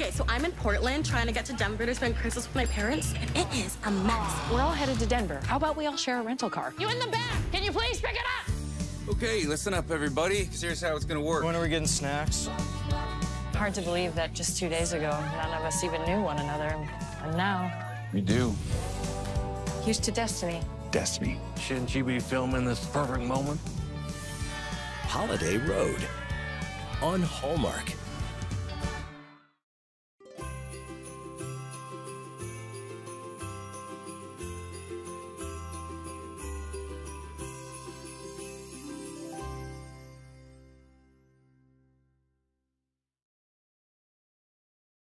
Okay, so I'm in Portland trying to get to Denver to spend Christmas with my parents, and it is a mess. We're all headed to Denver. How about we all share a rental car? You in the back? Can you please pick it up? Okay, listen up, everybody. here's how it's gonna work. When are we getting snacks? Hard to believe that just two days ago, none of us even knew one another. And now, We do. here's to destiny. Destiny. Shouldn't you be filming this perfect moment? Holiday Road on Hallmark.